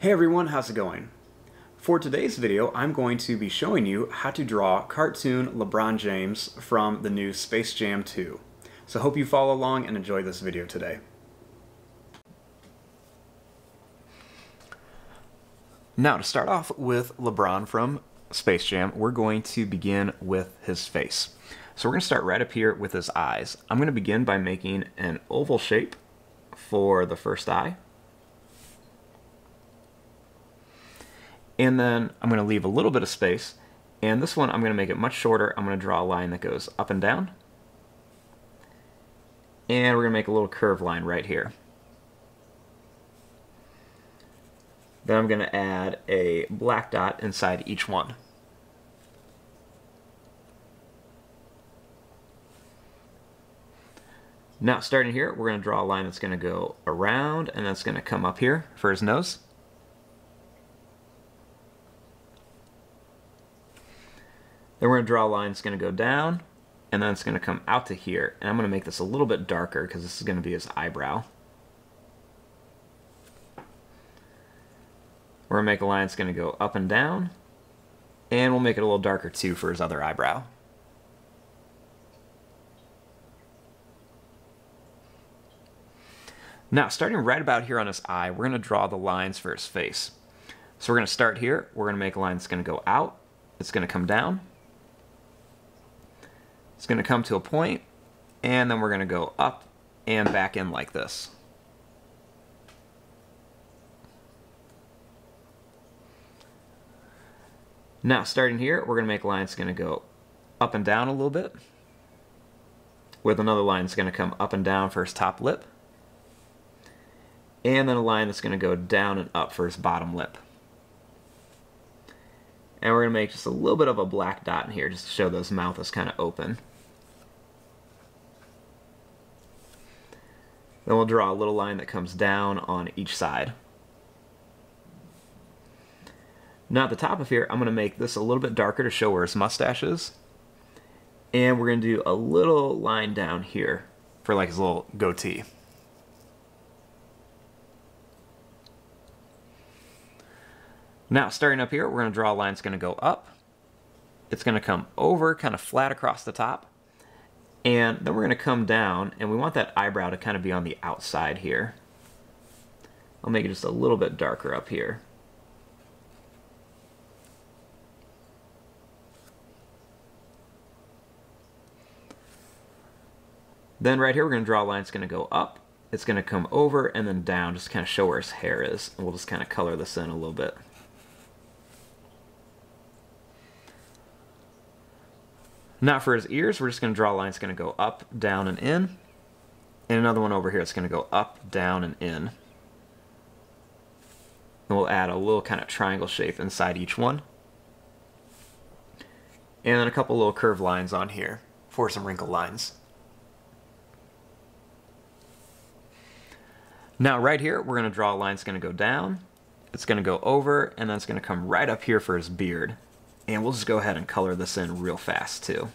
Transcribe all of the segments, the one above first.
Hey everyone, how's it going? For today's video, I'm going to be showing you how to draw cartoon LeBron James from the new Space Jam 2. So hope you follow along and enjoy this video today. Now to start off with LeBron from Space Jam, we're going to begin with his face. So we're going to start right up here with his eyes. I'm going to begin by making an oval shape for the first eye. And then I'm going to leave a little bit of space. And this one, I'm going to make it much shorter. I'm going to draw a line that goes up and down. And we're going to make a little curved line right here. Then I'm going to add a black dot inside each one. Now, starting here, we're going to draw a line that's going to go around, and that's going to come up here for his nose. Then we're going to draw a line that's going to go down, and then it's going to come out to here. And I'm going to make this a little bit darker because this is going to be his eyebrow. We're going to make a line that's going to go up and down, and we'll make it a little darker too for his other eyebrow. Now, starting right about here on his eye, we're going to draw the lines for his face. So we're going to start here. We're going to make a line that's going to go out. It's going to come down. It's going to come to a point, and then we're going to go up and back in like this. Now, starting here, we're going to make a line that's going to go up and down a little bit, with another line that's going to come up and down for his top lip and then a line that's going to go down and up for his bottom lip. And we're to make just a little bit of a black dot in here just to show those mouth is kind of open. Then we'll draw a little line that comes down on each side. Now at the top of here, I'm going to make this a little bit darker to show where his mustache is. And we're going to do a little line down here for like his little goatee. Now, starting up here, we're going to draw a line that's going to go up. It's going to come over, kind of flat across the top. And then we're going to come down, and we want that eyebrow to kind of be on the outside here. I'll make it just a little bit darker up here. Then right here, we're going to draw a line that's going to go up. It's going to come over and then down, just kind of show where his hair is. And we'll just kind of color this in a little bit. Now for his ears, we're just going to draw a line It's going to go up, down, and in. And another one over here It's going to go up, down, and in. And we'll add a little kind of triangle shape inside each one. And then a couple little curved lines on here for some wrinkle lines. Now right here, we're going to draw a line It's going to go down. It's going to go over, and then it's going to come right up here for his beard. And we'll just go ahead and color this in real fast too.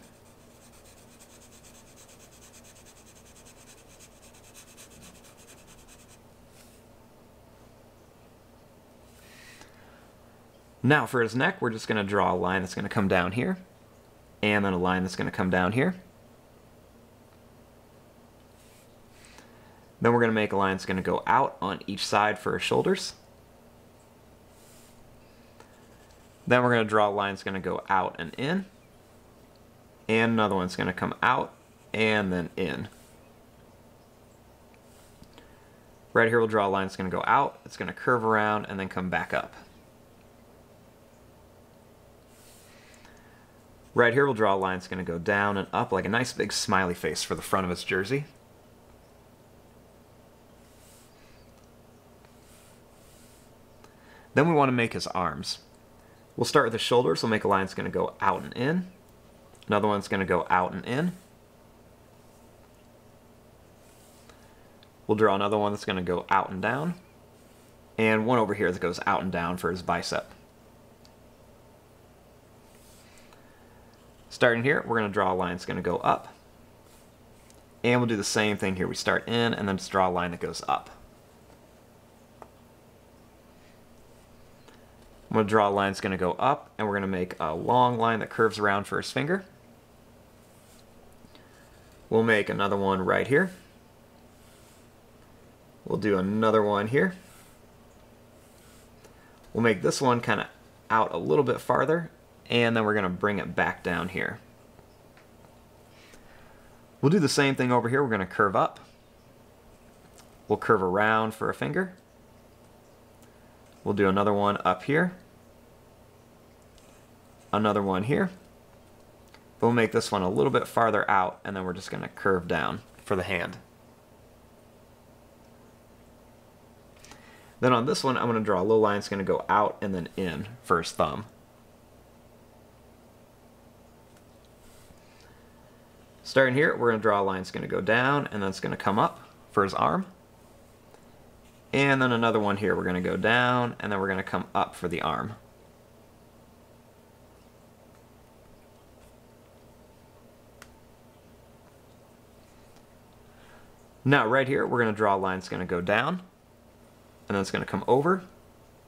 Now for his neck, we're just going to draw a line that's going to come down here, and then a line that's going to come down here. Then we're going to make a line that's going to go out on each side for his shoulders. Then we're going to draw a line that's going to go out and in. And another one's going to come out and then in. Right here we'll draw a line that's going to go out, it's going to curve around and then come back up. Right here we'll draw a line that's going to go down and up like a nice big smiley face for the front of his jersey. Then we want to make his arms. We'll start with the shoulders. We'll make a line that's going to go out and in. Another one's going to go out and in. We'll draw another one that's going to go out and down. And one over here that goes out and down for his bicep. Starting here, we're going to draw a line that's going to go up. And we'll do the same thing here. We start in and then just draw a line that goes up. I'm going to draw a line that's going to go up, and we're going to make a long line that curves around for his finger. We'll make another one right here. We'll do another one here. We'll make this one kind of out a little bit farther, and then we're going to bring it back down here. We'll do the same thing over here. We're going to curve up. We'll curve around for a finger. We'll do another one up here. Another one here. We'll make this one a little bit farther out, and then we're just going to curve down for the hand. Then on this one, I'm going to draw a little line It's going to go out and then in for his thumb. Starting here, we're going to draw a line It's going to go down and then it's going to come up for his arm. And then another one here, we're going to go down and then we're going to come up for the arm. Now right here, we're going to draw a line going to go down and then it's going to come over.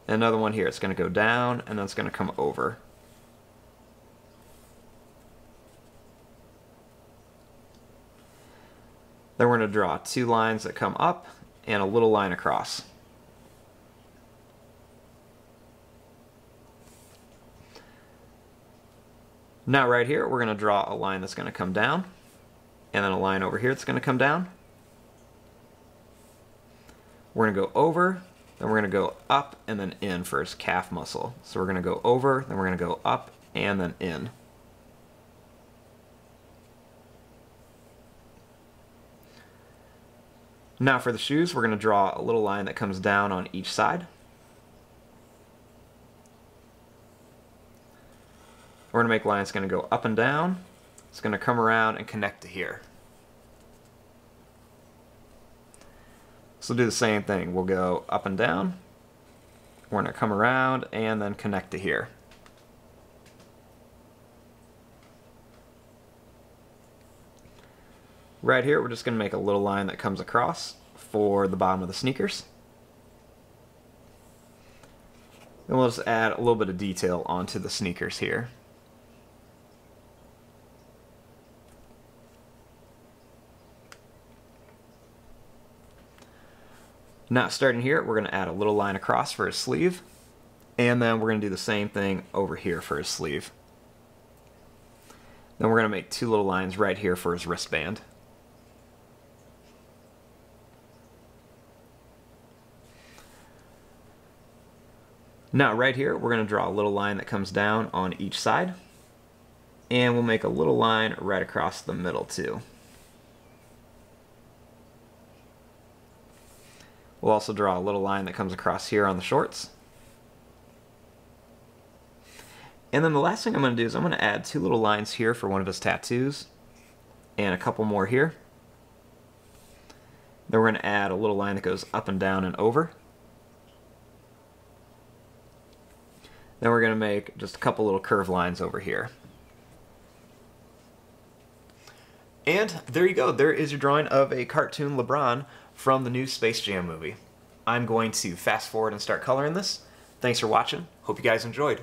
Another one here, it's going to go down and then it's going to come over. Then we're going to draw two lines that come up and a little line across. Now right here, we're going to draw a line that's going to come down, and then a line over here that's going to come down. We're going to go over, then we're going to go up and then in for his calf muscle. So we're going to go over, then we're going to go up and then in. Now for the shoes, we're going to draw a little line that comes down on each side. We're going to make lines going to go up and down. It's going to come around and connect to here. So do the same thing. We'll go up and down. We're going to come around and then connect to here. Right here, we're just going to make a little line that comes across for the bottom of the sneakers. And we'll just add a little bit of detail onto the sneakers here. Now starting here, we're going to add a little line across for his sleeve. And then we're going to do the same thing over here for his sleeve. Then we're going to make two little lines right here for his wristband. Now right here, we're going to draw a little line that comes down on each side. And we'll make a little line right across the middle too. We'll also draw a little line that comes across here on the shorts. And then the last thing I'm going to do is I'm going to add two little lines here for one of his tattoos. And a couple more here. Then we're going to add a little line that goes up and down and over. Then we're going to make just a couple little curved lines over here. And there you go. There is your drawing of a cartoon LeBron from the new Space Jam movie. I'm going to fast forward and start coloring this. Thanks for watching. Hope you guys enjoyed.